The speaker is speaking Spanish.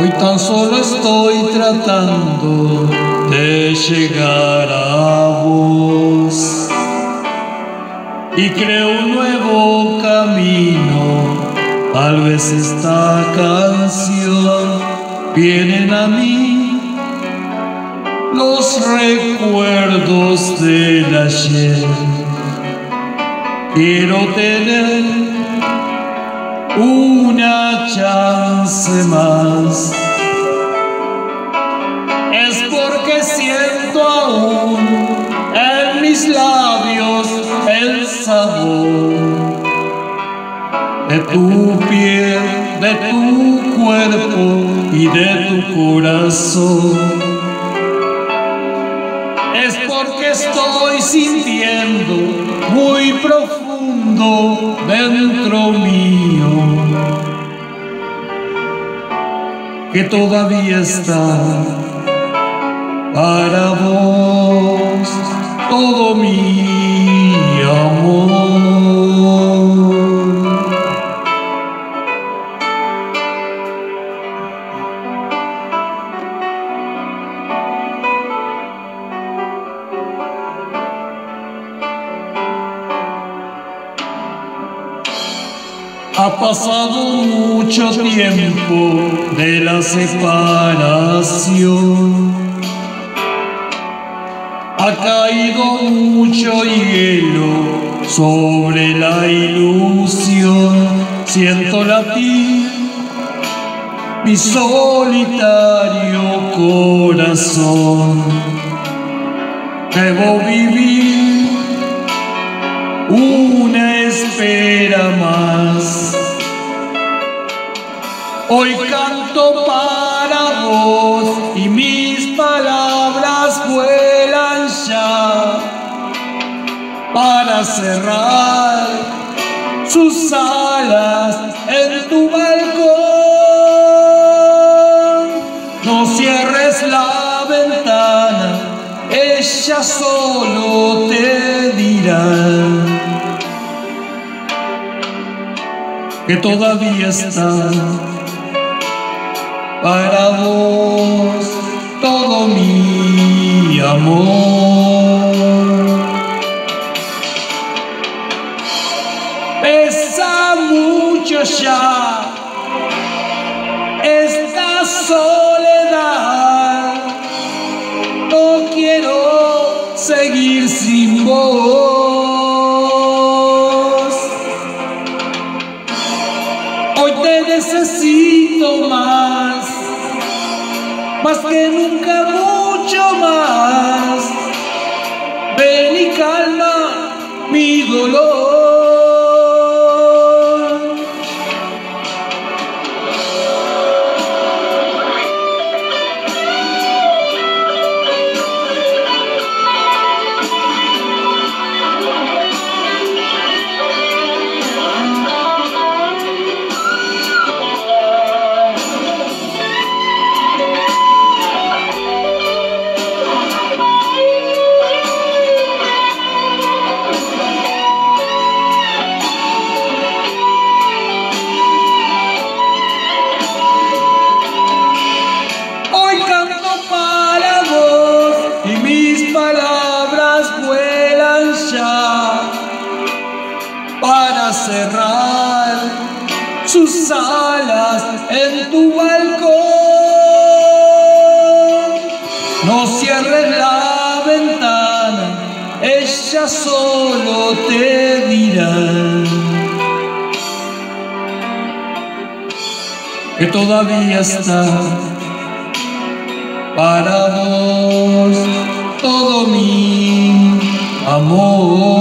Hoy tan solo estoy tratando de llegar a vos y creo un nuevo camino. Tal vez esta canción vienen a mí los recuerdos del ayer. Quiero tener una chance más. Es porque siento aún en mis labios el sabor de tu piel, de tu cuerpo y de tu corazón. Es porque estoy sintiendo muy profundo dentro mío que todavía está para vos todo mi Ha pasado mucho tiempo de la separación. Ha caído mucho hielo sobre la ilusión. Siento latir mi solitario corazón. Debo vivir una espera Hoy canto para vos y mis palabras vuelan ya para cerrar sus alas en tu balcón. No cierres la ventana, ella solo te dirá. que todavía está para vos todo mi amor. Pesa mucho ya te necesito más, más que nunca mucho más. Ven y calma mi dolor. Cerrar sus alas en tu balcón. No cierres la ventana, ella solo te dirá. Que todavía está para vos todo mi amor.